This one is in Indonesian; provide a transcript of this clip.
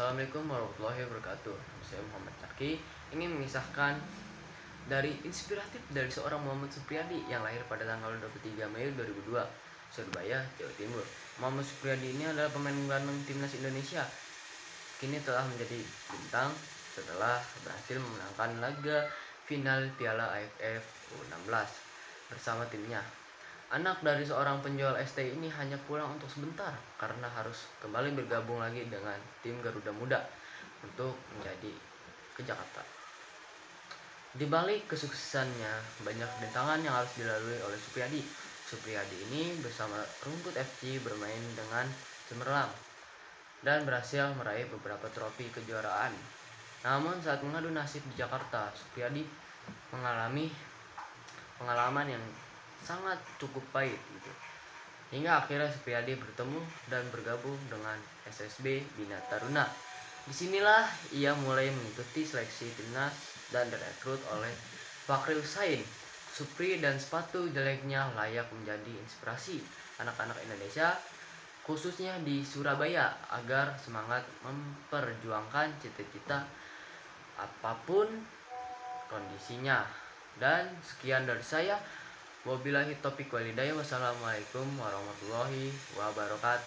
Assalamualaikum warahmatullahi wabarakatuh. Saya Muhammad Taki ingin mengisahkan dari inspiratif dari seorang Muhammad Supriyadi yang lahir pada tanggal 23 Mei 2002 Surabaya, Jawa Timur. Muhammad Supriyadi ini adalah pemain gelandang timnas Indonesia. Kini telah menjadi bintang setelah berhasil memenangkan laga final Piala AFF U16 bersama timnya Anak dari seorang penjual ST ini hanya pulang untuk sebentar karena harus kembali bergabung lagi dengan tim Garuda Muda untuk menjadi ke Jakarta. Di balik kesuksesannya, banyak rintangan yang harus dilalui oleh Supriyadi. Supriyadi ini bersama Rumput FC bermain dengan cemerlang dan berhasil meraih beberapa trofi kejuaraan. Namun saat mengadu nasib di Jakarta, Supriyadi mengalami pengalaman yang sangat cukup pahit gitu. Hingga akhirnya Supriyadi bertemu dan bergabung dengan SSB Bina Taruna. Di sinilah ia mulai mengikuti seleksi timnas dan direkrut oleh Fakri Usain. Supri dan sepatu jeleknya layak menjadi inspirasi anak-anak Indonesia khususnya di Surabaya agar semangat memperjuangkan cita-cita apa pun kondisinya. Dan sekian dari saya. Wabillahi topik walidaya wassalamualaikum warahmatullahi wabarakatuh